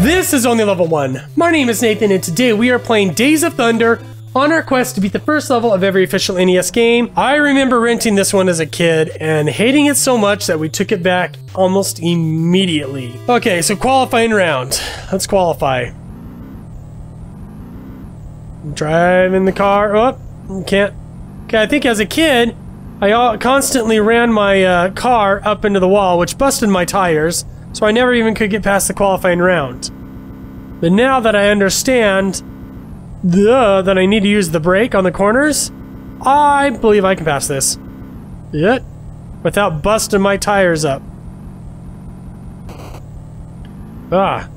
This is only level 1. My name is Nathan and today we are playing Days of Thunder on our quest to beat the first level of every official NES game. I remember renting this one as a kid and hating it so much that we took it back almost immediately. Okay, so qualifying round. Let's qualify. Driving the car. Oh, can't. Okay, I think as a kid, I constantly ran my uh, car up into the wall, which busted my tires so I never even could get past the qualifying round. But now that I understand the, that I need to use the brake on the corners, I believe I can pass this. Yep. Without busting my tires up. Ah.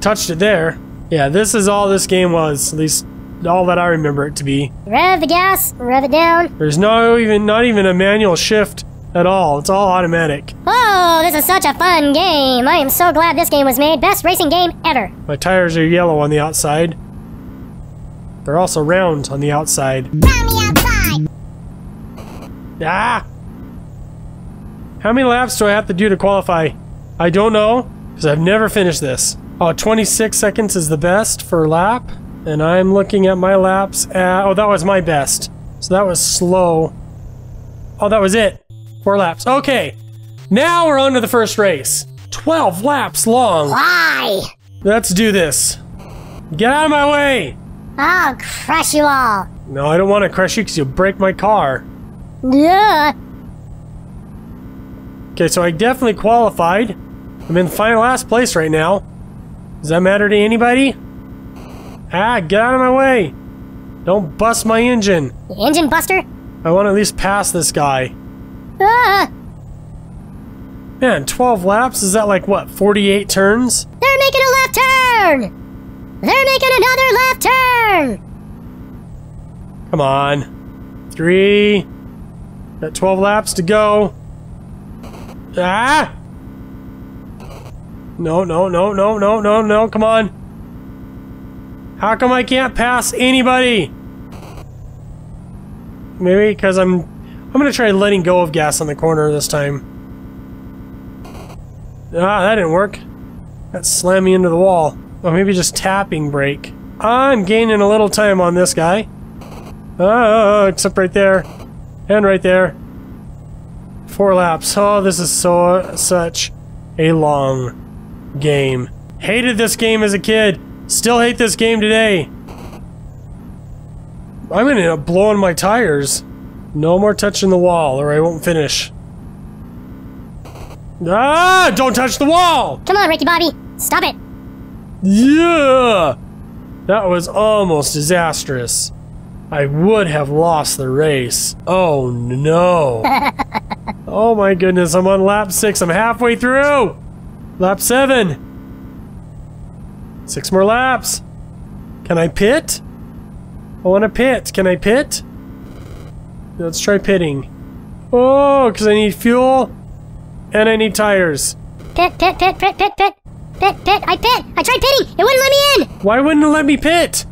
Touched it there. Yeah, this is all this game was, at least all that I remember it to be. Rev the gas, rev it down. There's no even not even a manual shift at all. It's all automatic. Oh, this is such a fun game. I am so glad this game was made. Best racing game ever. My tires are yellow on the outside. They're also round on the outside. outside. Ah! How many laps do I have to do to qualify? I don't know, because I've never finished this. Oh, 26 seconds is the best for lap. And I'm looking at my laps at... Oh, that was my best. So that was slow. Oh, that was it. Four laps. Okay. Now we're on to the first race. 12 laps long. Why? Let's do this. Get out of my way! I'll crush you all. No, I don't want to crush you because you'll break my car. Yeah. Okay, so I definitely qualified. I'm in final last place right now. Does that matter to anybody? Ah, get out of my way! Don't bust my engine. The engine buster? I want to at least pass this guy. Ah! Man, 12 laps? Is that like, what, 48 turns? They're making a left turn! They're making another left turn! Come on. Three. Got 12 laps to go. Ah! No, no, no, no, no, no, no, come on. How come I can't pass anybody? Maybe because I'm I'm gonna try letting go of gas on the corner this time. Ah, that didn't work. That slammed me into the wall. Or maybe just tapping brake. I'm gaining a little time on this guy. Oh, except right there. And right there. Four laps. Oh, this is so such a long game. Hated this game as a kid. Still hate this game today. I'm gonna end up blowing my tires. No more touching the wall or I won't finish. Ah! Don't touch the wall! Come on, Ricky Bobby. Stop it. Yeah! That was almost disastrous. I would have lost the race. Oh no. oh my goodness, I'm on lap six. I'm halfway through. Lap seven. Six more laps. Can I pit? I want to pit. Can I pit? Let's try pitting. Oh, because I need fuel and I need tires. Pit, pit, pit, pit, pit, pit. Pit, pit, I pit! I tried pitting! It wouldn't let me in! Why wouldn't it let me pit?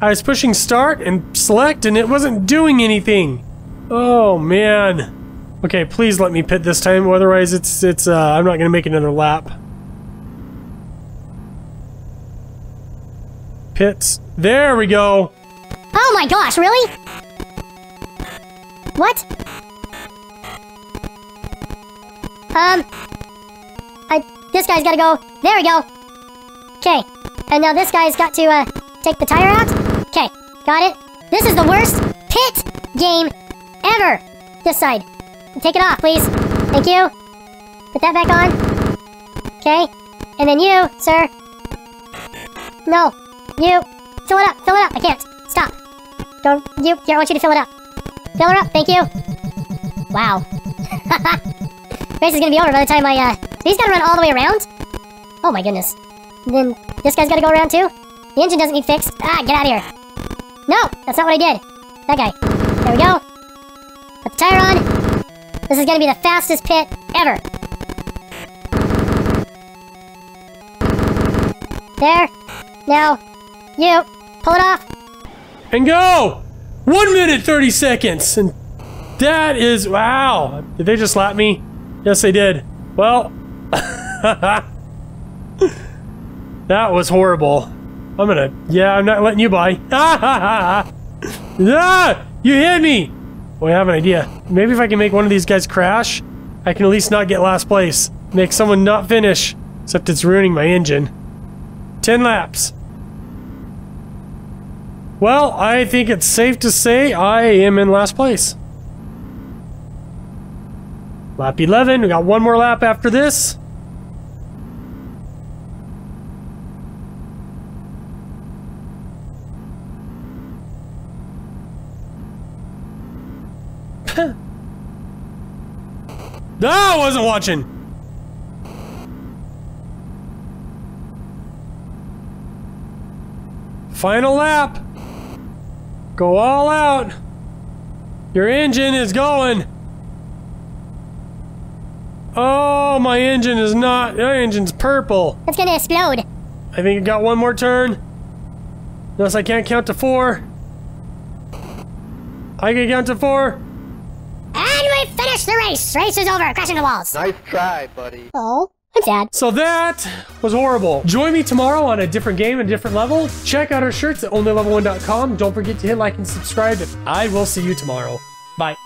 I was pushing start and select and it wasn't doing anything. Oh man. Okay, please let me pit this time, otherwise it's it's uh I'm not gonna make another lap. Pits. There we go. Oh my gosh, really? What? Um, I, this guy's gotta go. There we go. Okay. And now this guy's got to, uh, take the tire out. Okay. Got it. This is the worst pit game ever. This side. Take it off, please. Thank you. Put that back on. Okay. And then you, sir. No. You. Fill it up. Fill it up. I can't. Stop. Don't. You. Here, I want you to fill it up. Fill her up. Thank you. Wow. Race is gonna be over by the time I, uh... He's gotta run all the way around? Oh my goodness. Then this guy's gotta go around too? The engine doesn't need fixed. Ah, get out of here. No, that's not what I did. That guy. There we go. Put the tire on. This is gonna be the fastest pit ever. There. Now, you. Pull it off. And go! One minute, 30 seconds! And that is, wow. Did they just lap me? Yes, they did. Well, that was horrible. I'm gonna. Yeah, I'm not letting you by. ah! You hit me! Boy, I have an idea. Maybe if I can make one of these guys crash, I can at least not get last place. Make someone not finish. Except it's ruining my engine. 10 laps. Well, I think it's safe to say I am in last place. Lap 11. We got one more lap after this. no, I wasn't watching. Final lap. Go all out. Your engine is going. Oh, my engine is not. My engine's purple. It's gonna explode. I think it got one more turn. Unless I can't count to four. I can count to four. And we finished the race. Race is over. Crashing the walls. Nice try, buddy. Oh, I'm sad. So that was horrible. Join me tomorrow on a different game, a different level. Check out our shirts at onlylevel1.com. Don't forget to hit like and subscribe. And I will see you tomorrow. Bye.